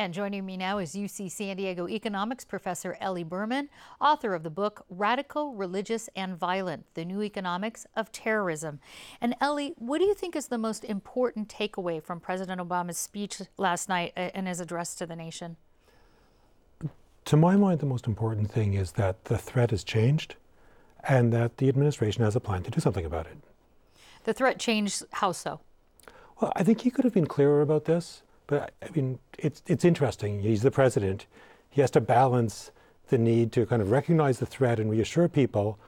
And joining me now is UC San Diego economics professor Eli Berman, author of the book Radical, Religious, and Violent The New Economics of Terrorism. And Eli, what do you think is the most important takeaway from President Obama's speech last night uh, and his address to the nation? To my mind, the most important thing is that the threat has changed and that the administration has a plan to do something about it. The threat changed, how so? Well, I think he could have been clearer about this. But I mean, it's it's interesting. He's the president. He has to balance the need to kind of recognize the threat and reassure people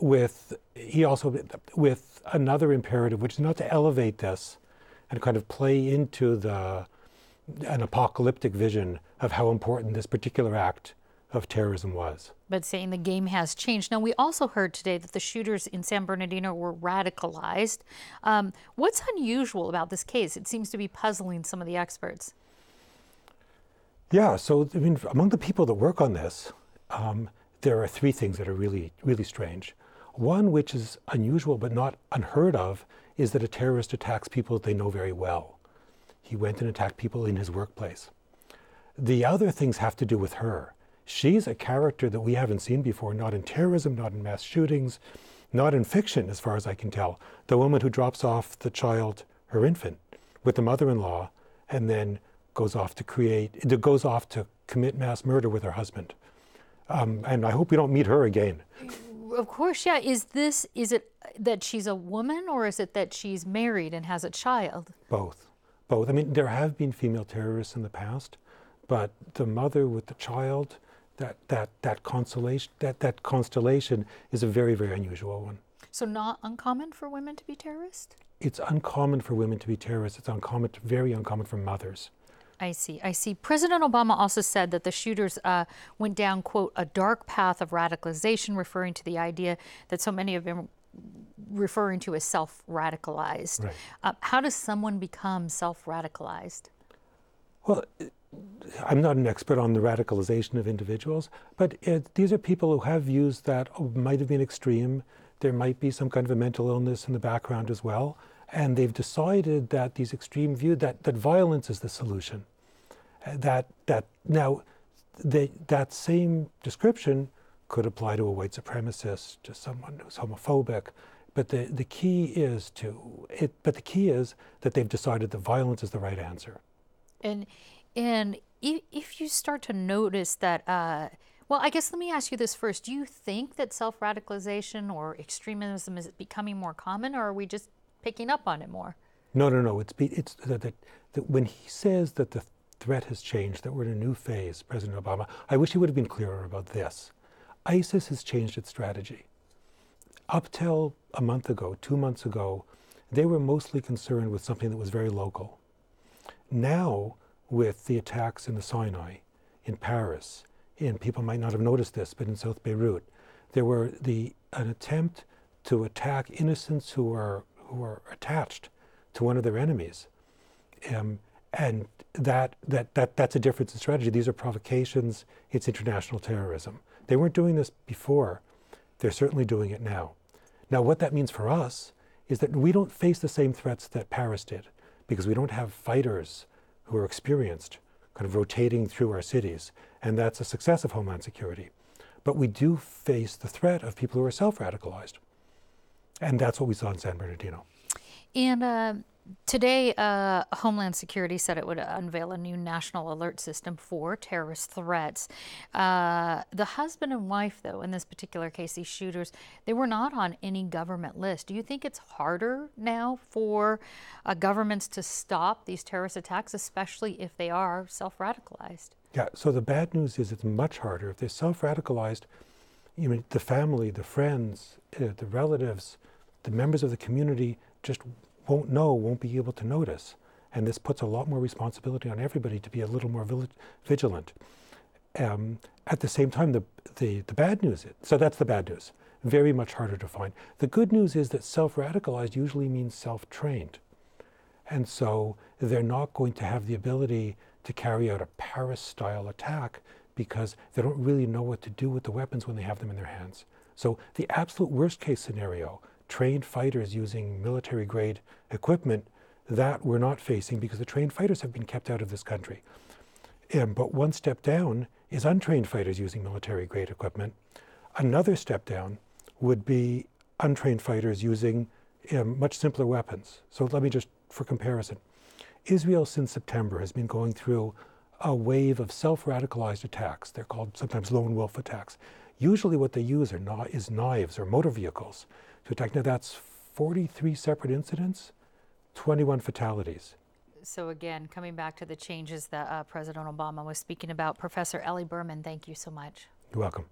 with he also with another imperative, which is not to elevate this and kind of play into the an apocalyptic vision of how important this particular act of terrorism was. But saying the game has changed. Now, we also heard today that the shooters in San Bernardino were radicalized. Um, what's unusual about this case? It seems to be puzzling some of the experts. Yeah, so I mean, among the people that work on this, um, there are three things that are really, really strange. One, which is unusual but not unheard of, is that a terrorist attacks people they know very well. He went and attacked people in his workplace. The other things have to do with her she's a character that we haven't seen before, not in terrorism, not in mass shootings, not in fiction, as far as I can tell. The woman who drops off the child, her infant, with the mother in law, and then goes off to create, goes off to commit mass murder with her husband. Um, and I hope we don't meet her again. Of course, yeah. Is this, is it that she's a woman or is it that she's married and has a child? Both. Both. I mean, there have been female terrorists in the past, but the mother with the child, that that that constellation that that constellation is a very very unusual one. So not uncommon for women to be terrorists. It's uncommon for women to be terrorists. It's uncommon, very uncommon for mothers. I see. I see. President Obama also said that the shooters uh, went down, quote, a dark path of radicalization, referring to the idea that so many of them referring to as self radicalized. Right. Uh, how does someone become self radicalized? Well, I'm not an expert on the radicalization of individuals, but it, these are people who have views that might have been extreme. There might be some kind of a mental illness in the background as well. And they've decided that these extreme views, that, that violence is the solution. Uh, that, that now, they, that same description could apply to a white supremacist, to someone who's homophobic. But the, the key is to it, but the key is that they've decided that violence is the right answer. And and if, if you start to notice that, uh, well, I guess let me ask you this first. Do you think that self radicalization or extremism is becoming more common, or are we just picking up on it more? No, no, no. It's, it's that, when he says that the threat has changed, that we're in a new phase, President Obama, I wish he would have been clearer about this. ISIS has changed its strategy. Up till a month ago, two months ago, they were mostly concerned with something that was very local. Now, with the attacks in the Sinai, in Paris, and people might not have noticed this, but in South Beirut, there were the an attempt to attack innocents who are who are attached to one of their enemies, um, and that that that that's a difference in strategy. These are provocations. It's international terrorism. They weren't doing this before. They're certainly doing it now. Now, what that means for us is that we don't face the same threats that Paris did because we don't have fighters who are experienced, kind of rotating through our cities. And that's a success of Homeland Security. But we do face the threat of people who are self radicalized. And that's what we saw in San Bernardino. And uh, Today, uh, Homeland Security said it would unveil a new national alert system for terrorist threats. Uh, the husband and wife, though, in this particular case, these shooters, they were not on any government list. Do you think it's harder now for uh, governments to stop these terrorist attacks, especially if they are self radicalized? Yeah, so the bad news is it's much harder. If they're self radicalized, you know, the family, the friends, uh, the relatives, the members of the community just won't know, won't be able to notice. And this puts a lot more responsibility on everybody to be a little more vigilant. Um, at the same time, the, the, the bad news is so that's the bad news. Very much harder to find. The good news is that self radicalized usually means self trained. And so they're not going to have the ability to carry out a Paris style attack because they don't really know what to do with the weapons when they have them in their hands. So, the absolute worst case scenario trained fighters using military grade equipment that we're not facing because the trained fighters have been kept out of this country. But one step down is untrained fighters using military grade equipment. Another step down would be untrained fighters using um, much simpler weapons. So let me just, for comparison, Israel since September has been going through a wave of self-radicalized attacks. They're called sometimes lone wolf attacks. Usually what they use are is knives or motor vehicles attack. Now that's 43 separate incidents, 21 fatalities. So again, coming back to the changes that uh, President Obama was speaking about, Professor Eli Berman, thank you so much. You're welcome.